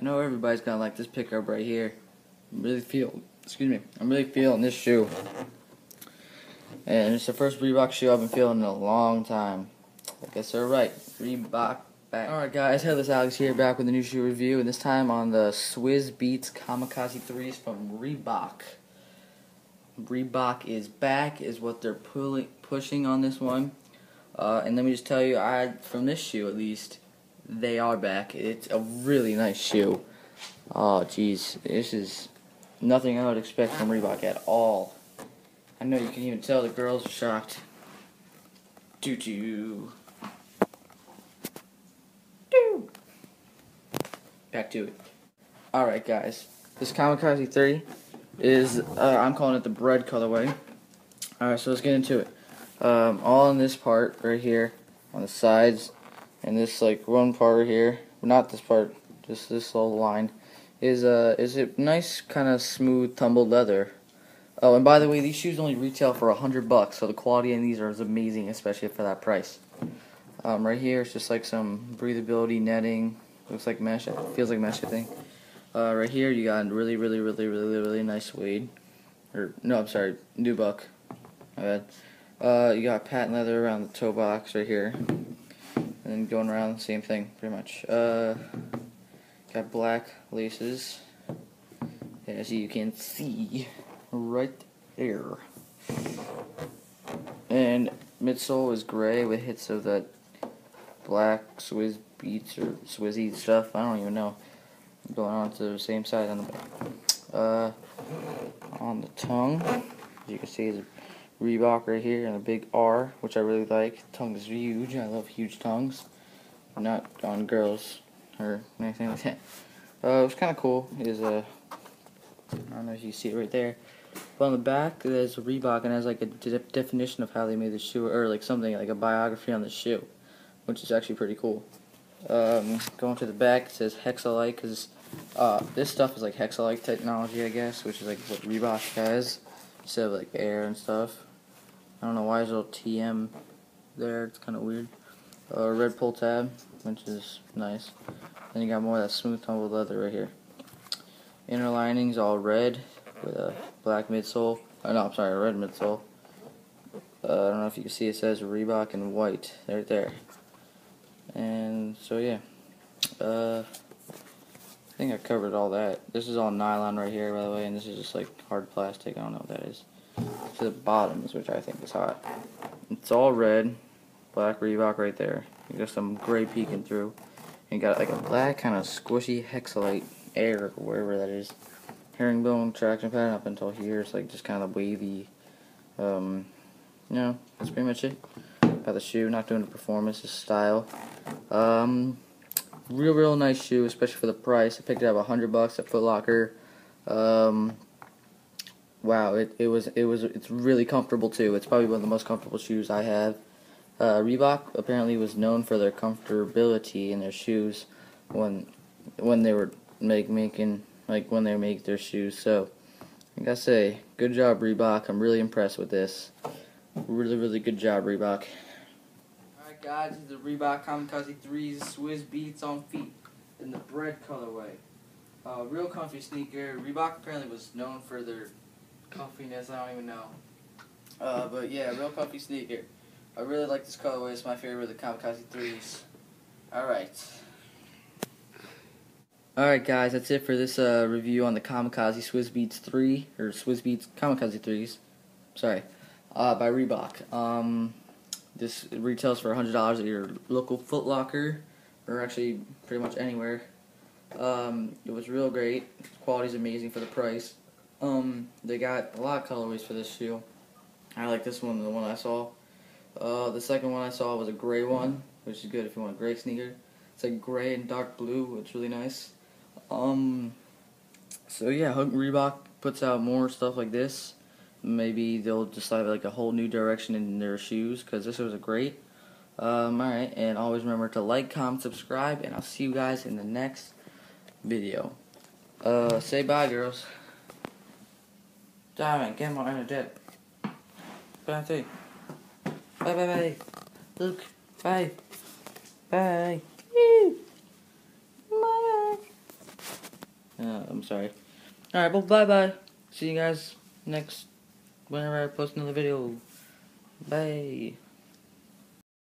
I know everybody's gonna like this pickup right here. I'm really feel, excuse me, I'm really feeling this shoe. And it's the first Reebok shoe I've been feeling in a long time. I guess they're right. Reebok back. Alright guys, Headless Alex here back with a new shoe review and this time on the Swizz Beatz Kamikaze 3s from Reebok. Reebok is back is what they're pulling pushing on this one. Uh, and let me just tell you, I from this shoe at least, they are back. It's a really nice shoe. Oh, jeez. This is nothing I would expect from Reebok at all. I know you can even tell the girls are shocked. Doo doo. Doo. Back to it. Alright, guys. This Kamikaze 3 is, uh, I'm calling it the bread colorway. Alright, so let's get into it. Um, all in this part right here on the sides and this like one part here, not this part, just this little line, is uh is a nice kind of smooth tumbled leather. Oh, and by the way, these shoes only retail for a hundred bucks, so the quality in these are amazing, especially for that price. Um, right here, it's just like some breathability netting. Looks like mesh. It feels like mesh, I think. Uh, right here, you got really, really, really, really, really nice suede. Or no, I'm sorry, nubuck. My bad. Uh, you got patent leather around the toe box right here and going around, same thing, pretty much. Uh, got black laces, as you can see right there. And midsole is gray with hits of that black Swizz Beatz or Swizzy stuff. I don't even know. Going on to the same side on the. Uh, on the tongue, as you can see, Reebok right here and a big R, which I really like. Tongue is huge. I love huge tongues. Not on girls or anything like that. Uh, was kind of cool. Is a I don't know if you see it right there. But on the back, there's a Reebok and has like a de definition of how they made the shoe, or like something like a biography on the shoe, which is actually pretty cool. Um, going to the back, it says Hexalite because uh, this stuff is like Hexalite technology, I guess, which is like what Reebok has instead of like air and stuff. I don't know why there's a little TM there. It's kind of weird. Uh, red pull tab, which is nice. Then you got more of that smooth tumbled leather right here. Inner lining's all red with a black midsole. Oh, no, I'm sorry, a red midsole. Uh, I don't know if you can see it says Reebok in white right there. And so yeah, uh, I think I covered all that. This is all nylon right here, by the way, and this is just like hard plastic. I don't know what that is to the bottoms, which I think is hot. It's all red, black Reebok right there. You got some gray peeking through. And you got like a black kind of squishy hexalite air, or wherever that is. Herringbone traction pattern up until here. It's like just kind of wavy. Um, you know, that's pretty much it. About the shoe, not doing the performance, it's style. Um, real, real nice shoe, especially for the price. I picked it up a hundred bucks at Foot Locker. Um, wow, it, it was it was it's really comfortable too. It's probably one of the most comfortable shoes I have. Uh, Reebok apparently was known for their comfortability in their shoes when when they were make making like when they make their shoes. So I gotta say, good job Reebok. I'm really impressed with this. Really, really good job Reebok. Alright guys, this is the Reebok Kamikaze 3s Swizz Beatz on feet in the bread colorway. Uh, real comfy sneaker. Reebok apparently was known for their comfiness, I don't even know. Uh, but yeah, real comfy sneaker. I really like this colorway. It's my favorite of the Kamikaze 3s. Alright. Alright guys, that's it for this uh, review on the Kamikaze Swizz Beatz 3, or Swizz Beatz Kamikaze 3s. Sorry. Uh, by Reebok. Um, this retails for $100 at your local Foot Locker, or actually pretty much anywhere. Um, it was real great. Quality's amazing for the price. Um, they got a lot of colorways for this shoe. I like this one, the one I saw. Uh, the second one I saw was a gray one, which is good if you want a gray sneaker. It's like gray and dark blue, which is really nice. Um, so yeah, Hook Reebok puts out more stuff like this. Maybe they'll decide like a whole new direction in their shoes, because this was a great. Um, alright, and always remember to like, comment, subscribe, and I'll see you guys in the next video. Uh, say bye, girls. Diamond, get more energetic. Bye, bye, bye, bye. Luke, bye. Bye. Bye. Uh, I'm sorry. Alright, well, bye bye. See you guys next, whenever I post another video. Bye.